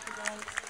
happy guys.